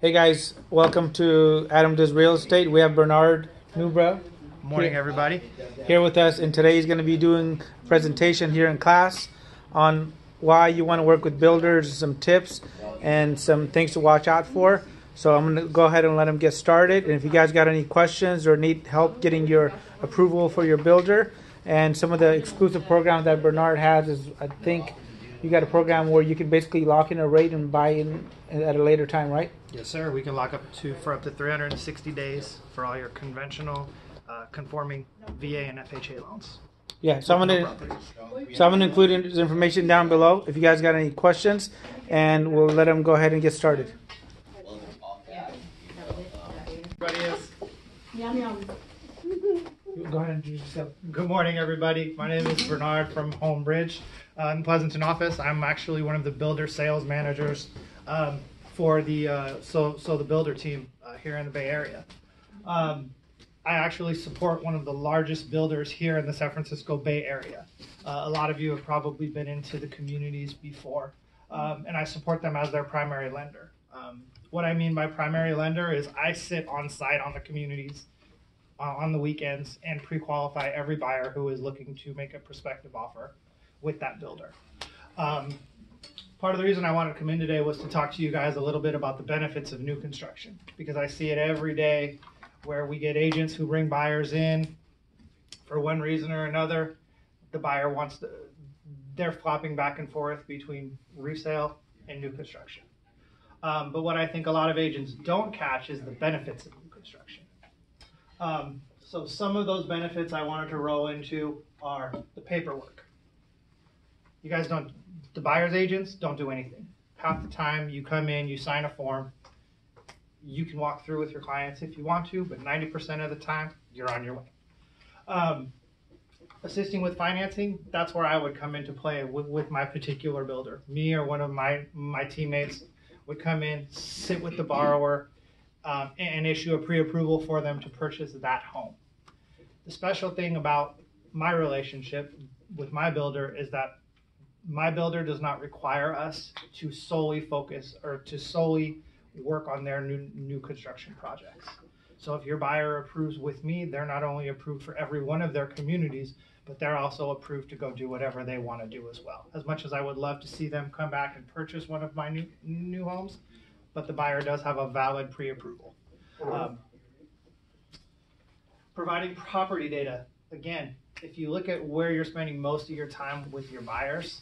Hey guys, welcome to Adam Does Real Estate. We have Bernard Nubla Morning, everybody. here with us, and today he's going to be doing a presentation here in class on why you want to work with builders, some tips, and some things to watch out for. So I'm going to go ahead and let him get started. And if you guys got any questions or need help getting your approval for your builder, and some of the exclusive programs that Bernard has is, I think, you got a program where you can basically lock in a rate and buy in at a later time, right? Yes, sir. We can lock up to for up to 360 days for all your conventional, uh, conforming VA and FHA loans. Yeah, so I'm gonna so I'm gonna include his information down below if you guys got any questions, and we'll let him go ahead and get started. Everybody is. Yum yum. Go ahead and yourself. Good morning, everybody. My name is Bernard from Homebridge uh, in Pleasanton office. I'm actually one of the builder sales managers um, for the uh, so so the builder team uh, here in the Bay Area. Um, I actually support one of the largest builders here in the San Francisco Bay Area. Uh, a lot of you have probably been into the communities before, um, and I support them as their primary lender. Um, what I mean by primary lender is I sit on site on the communities uh, on the weekends and pre-qualify every buyer who is looking to make a prospective offer with that builder. Um, part of the reason I wanted to come in today was to talk to you guys a little bit about the benefits of new construction because I see it every day where we get agents who bring buyers in for one reason or another. The buyer wants to, they're flopping back and forth between resale and new construction. Um, but what I think a lot of agents don't catch is the benefits of. Um, so some of those benefits I wanted to roll into are the paperwork. You guys don't, the buyer's agents don't do anything. Half the time you come in, you sign a form, you can walk through with your clients if you want to, but 90% of the time you're on your way. Um, assisting with financing, that's where I would come into play with, with my particular builder. Me or one of my, my teammates would come in, sit with the borrower, um, and, issue a pre-approval for them to purchase that home. The special thing about my relationship with my builder is that my builder does not require us to solely focus or to solely work on their new new construction projects. So if your buyer approves with me, they're not only approved for every one of their communities, but they're also approved to go do whatever they want to do as well. As much as I would love to see them come back and purchase one of my new new homes, but the buyer does have a valid pre-approval. Um, providing property data again. If you look at where you're spending most of your time with your buyers,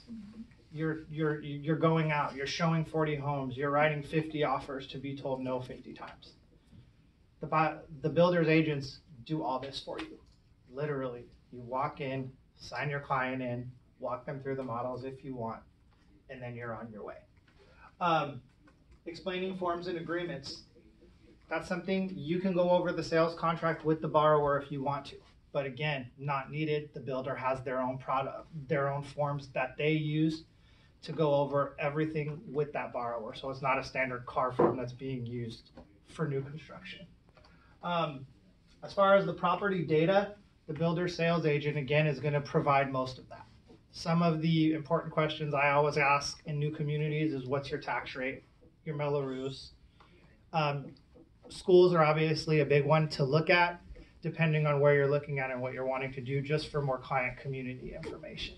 you're you're you're going out. You're showing 40 homes. You're writing 50 offers to be told no 50 times. The buy, the builder's agents do all this for you. Literally, you walk in, sign your client in, walk them through the models if you want, and then you're on your way. Um, explaining forms and agreements. That's something you can go over the sales contract with the borrower if you want to. But again, not needed. The builder has their own product, their own forms that they use to go over everything with that borrower. So it's not a standard car form that's being used for new construction. Um, as far as the property data, the builder sales agent again is going to provide most of that. Some of the important questions I always ask in new communities is what's your tax rate, your Mello-Roos. Um, schools are obviously a big one to look at, depending on where you're looking at and what you're wanting to do, just for more client community information.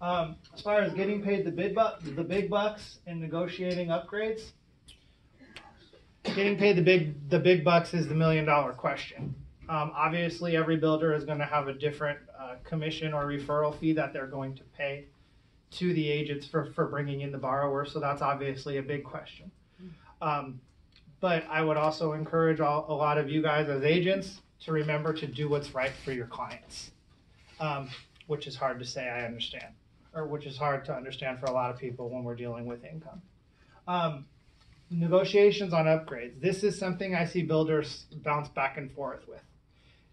Um, as far as getting paid the big buck, the big bucks and negotiating upgrades, getting paid the big the big bucks is the million dollar question. Um, obviously, every builder is going to have a different uh, commission or referral fee that they're going to pay to the agents for, for bringing in the borrower. So that's obviously a big question. Um, but I would also encourage all, a lot of you guys as agents to remember to do what's right for your clients, um, which is hard to say, I understand, or which is hard to understand for a lot of people when we're dealing with income. Um, negotiations on upgrades. This is something I see builders bounce back and forth with.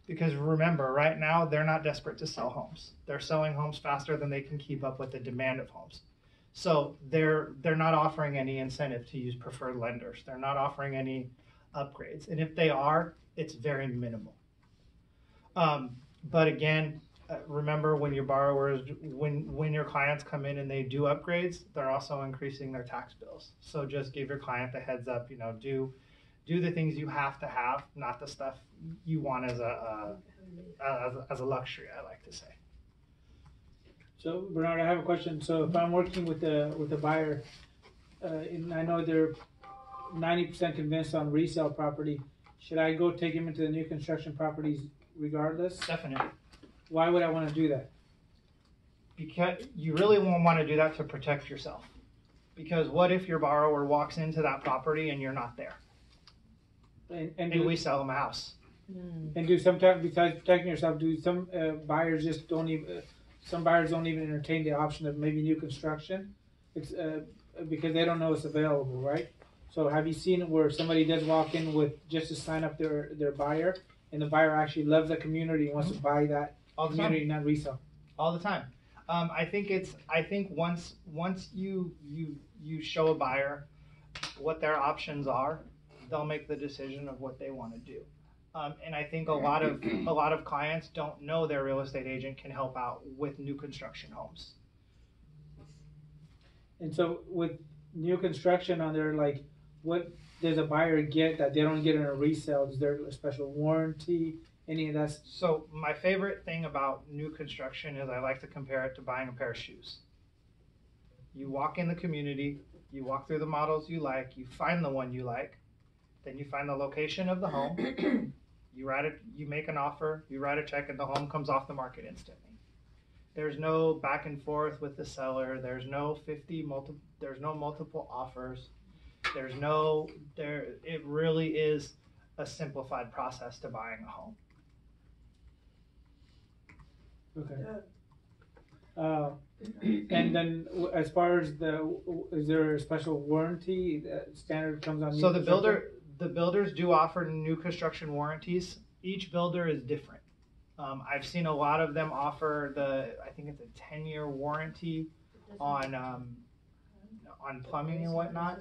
Because remember, right now, they're not desperate to sell homes. They're selling homes faster than they can keep up with the demand of homes. So they're they're not offering any incentive to use preferred lenders. They're not offering any upgrades, and if they are, it's very minimal. Um, but again, uh, remember when your borrowers, when when your clients come in and they do upgrades, they're also increasing their tax bills. So just give your client the heads up. You know, do do the things you have to have, not the stuff you want as a, uh, as, a as a luxury. I like to say. So Bernard, I have a question. So if I'm working with a with a buyer, uh, and I know they're ninety percent convinced on resale property, should I go take them into the new construction properties regardless? Definitely. Why would I want to do that? Because you really won't want to do that to protect yourself. Because what if your borrower walks into that property and you're not there, And, and, and do, we sell them a house? and do sometimes besides protecting yourself, do some uh, buyers just don't even? Uh, some buyers don't even entertain the option of maybe new construction, it's, uh, because they don't know it's available, right? So have you seen where somebody does walk in with just to sign up their their buyer, and the buyer actually loves the community and wants to buy that All the time. community, not resell? all the time. Um, I think it's. I think once once you you you show a buyer what their options are, they'll make the decision of what they want to do. Um, and I think a lot of a lot of clients don't know their real estate agent can help out with new construction homes. And so with new construction on there, like what does a buyer get that they don't get in a resale? Is there a special warranty? Any of that? So my favorite thing about new construction is I like to compare it to buying a pair of shoes. You walk in the community, you walk through the models you like, you find the one you like, then you find the location of the home, you write it, you make an offer, you write a check, and the home comes off the market instantly. There's no back and forth with the seller. There's no 50 multi, There's no multiple offers. There's no there. It really is a simplified process to buying a home. Okay. Uh, and then as far as the, is there a special warranty that standard comes on? So the builder, the builders do offer new construction warranties. Each builder is different. Um, I've seen a lot of them offer the, I think it's a ten-year warranty on um, on plumbing and whatnot.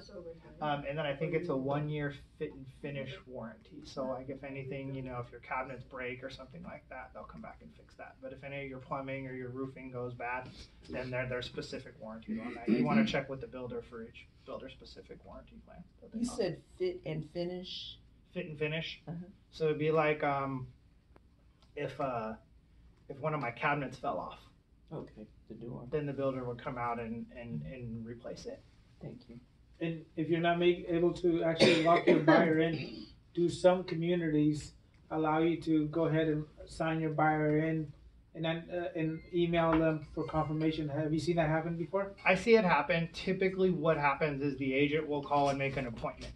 Um, and then I think it's a one-year fit and finish warranty. So like if anything, you know, if your cabinets break or something like that, they'll come back and fix that. But if any of your plumbing or your roofing goes bad, then there there's specific warranties on that. You want to check with the builder for each builder specific warranty plan. that they You offer. said fit and finish. fit and finish. Uh-huh. So it'd be like um, if uh, if one of my cabinets fell off, Okay, the door. then the builder would come out and, and, and replace it. Thank you. And if you're not make, able to actually lock your buyer in, do some communities allow you to go ahead and sign your buyer in and then uh, and email them for confirmation? Have you seen that happen before? I see it happen. Typically, what happens is the agent will call and make an appointment.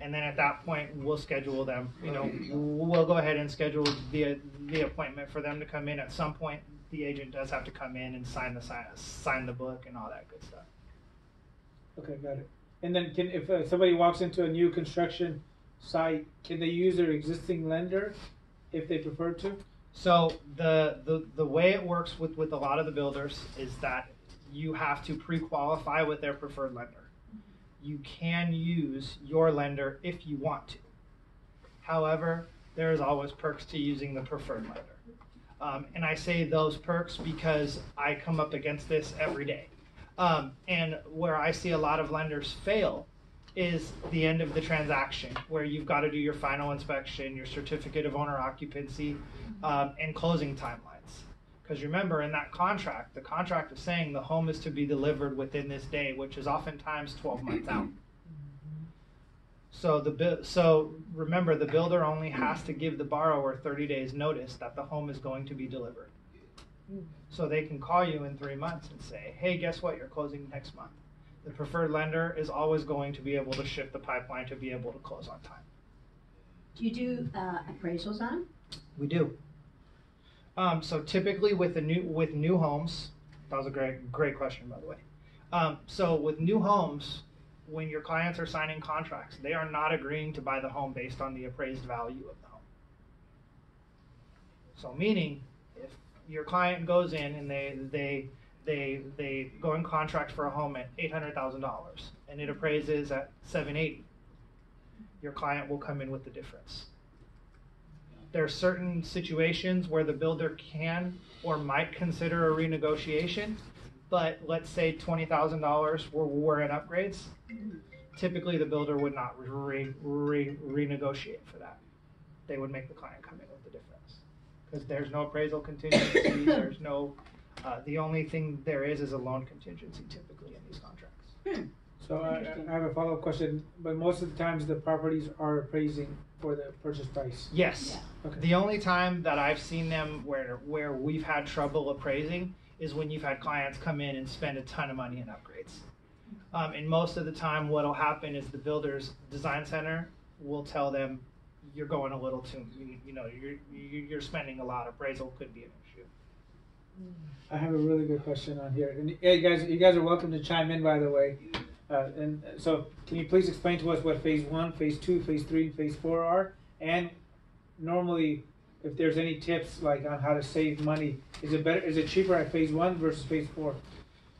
And then at that point, we'll schedule them. You know, we'll go ahead and schedule the the appointment for them to come in. At some point, the agent does have to come in and sign the sign, sign the book and all that good stuff. Okay, got it. And then can if uh, somebody walks into a new construction site, can they use their existing lender if they prefer to? So the, the the way it works with with a lot of the builders is that you have to pre-qualify with their preferred lender. You can use your lender if you want to. However, there is always perks to using the preferred lender. Um, and I say those perks because I come up against this every day. Um, and where I see a lot of lenders fail is the end of the transaction, where you've got to do your final inspection, your certificate of owner occupancy, um, and closing timelines. Because remember, in that contract, the contract is saying the home is to be delivered within this day, which is oftentimes 12 months out. So the so remember, the builder only has to give the borrower 30 days notice that the home is going to be delivered. So they can call you in three months and say, "Hey, guess what? You're closing next month." The preferred lender is always going to be able to shift the pipeline to be able to close on time. Do you do uh, appraisals on them? We do. Um, so typically with the new with new homes, that was a great great question by the way. Um, so with new homes, when your clients are signing contracts, they are not agreeing to buy the home based on the appraised value of the home. So meaning, your client goes in and they they they they go in contract for a home at eight hundred thousand dollars and it appraises at seven eighty, your client will come in with the difference there are certain situations where the builder can or might consider a renegotiation, but let's say twenty thousand dollars were, were in upgrades. Typically, the builder would not re, re, renegotiate for that. They would make the client come in. Because there's no appraisal contingency, there's no, uh, the only thing there is is a loan contingency typically in these contracts. So I, I have a follow-up question, but most of the times the properties are appraising for the purchase price. Yes. Okay. The only time that I've seen them where where we've had trouble appraising is when you've had clients come in and spend a ton of money in upgrades. Um, and most of the time, what'll happen is the builder's design center will tell them, "You're going a little too, you, you know, you're you- you're spending a lot. Appraisal could be an issue." I have a really good question on here, and hey, guys, you guys are welcome to chime in. By the way, uh, and uh, so can you please explain to us what phase one, phase two, phase three, and phase four are, and normally, if there's any tips like on how to save money, is it better? Is it cheaper at phase one versus phase four?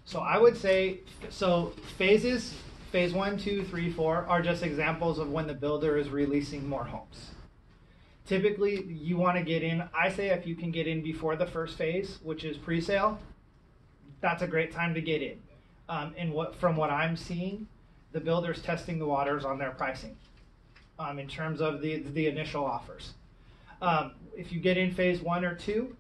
So I would say so phases phase one, two, three, four are just examples of when the builder is releasing more homes. Typically, you want to get in. I say if you can get in before the first phase, which is pre-sale, that's a great time to get in. Um, and what from what I'm seeing, the builder's testing the waters on their pricing, um, in terms of the the initial offers. Um, if you get in phase one or two,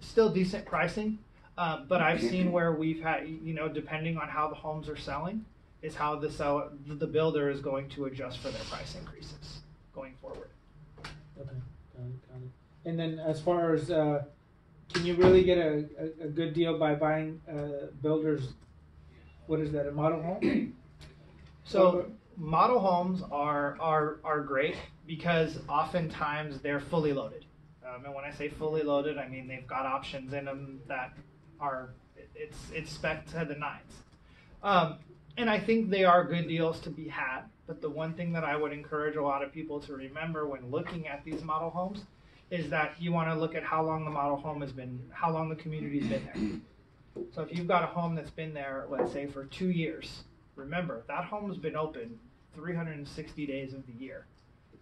still decent pricing. Uh, but I've seen where we've had, you know, depending on how the homes are selling, is how the sell the builder is going to adjust for their price increases going forward. Okay, got it, got it. And then as far as, uh, can you really get a, a, a good deal by buying, uh, builders, what is that, a model home? So model homes are are are great because oftentimes they're fully loaded. Um, and when I say fully loaded, I mean they've got options in them that are it's it's spec to the nines. Um, and I think they are good deals to be had. But the one thing that I would encourage a lot of people to remember when looking at these model homes is that you want to look at how long the model home has been, how long the community's been there. So if you've got a home that's been there, let's say for two years, remember that home's been open 360 days of the year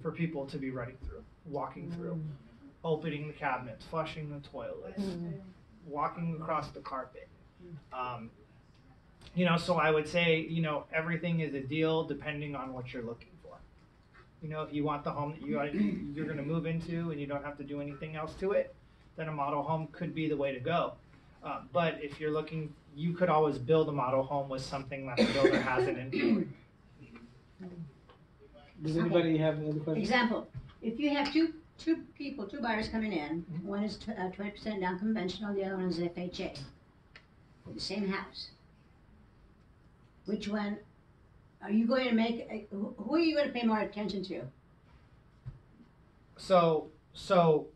for people to be running through, walking through, opening the cabinets, flushing the toilets, walking across the carpet. Um, you know, so I would say, you know, everything is a deal depending on what you're looking for. You know, if you want the home that you you're going to move into and you don't have to do anything else to it, then a model home could be the way to go. Uh, but if you're looking, you could always build a model home with something that the builder has in inventory. Does anybody have any other questions? Example, if you have two, two people, two buyers coming in, one is tw- uh, twenty percent down conventional, the other one is FHA. The same house. Which one, are you going to make, uh, who are you gonna pay more attention to? So, so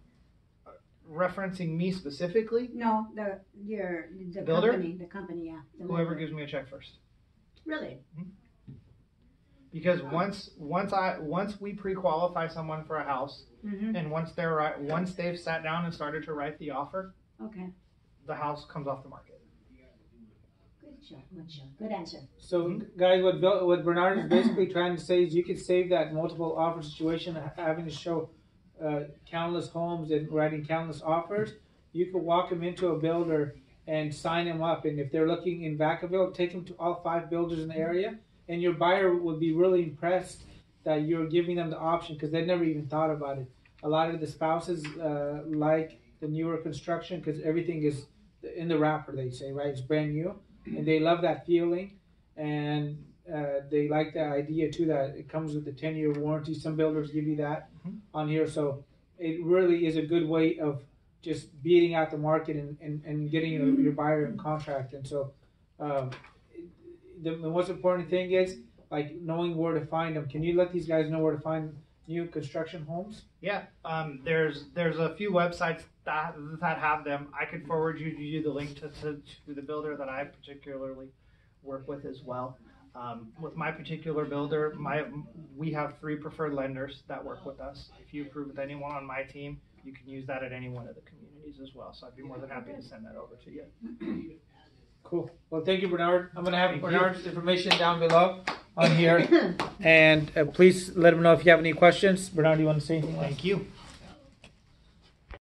uh, referencing me specifically, No, the, your, the Builder? company, the company, yeah. the whoever gives me a check first. Really? Because once once I once we pre-qualify someone for a house, Mm-hmm, and once they're right, once they've sat down and started to write the offer, okay, the house comes off the market. Good job, good job, good answer. So, guys, what Bill, what Bernard is basically trying to say is you could save that multiple offer situation, having to show uh, countless homes and writing countless offers. You could walk them into a builder and sign them up, and if they're looking in Vacaville, take them to all five builders in the area, and your buyer would be really impressed that you're giving them the option because they never even thought about it. A lot of the spouses uh, like the newer construction because everything is in the wrapper. They say right, it's brand new, and they love that feeling and uh, they like the idea too that it comes with a 10 year warranty. Some builders give you that Mhm. on here, so it really is a good way of just beating out the market and, and, and getting your, your buyer in contract. And so, um, the, the most important thing is like knowing where to find them. Can you let these guys know where to find new construction homes? Yeah, um, there's there's a few websites that that have them. I could forward you you the link to, to, to the builder that I particularly work with as well. Um, with my particular builder, my we have three preferred lenders that work with us. If you approve with anyone on my team, you can use that at any one of the communities as well. So I'd be more than happy to send that over to you. Cool. Well, thank you, Bernard. I'm gonna have Thank you. Bernard's information down below on here, and uh, please let him know if you have any questions. Bernard, do you want to say anything? Thank you.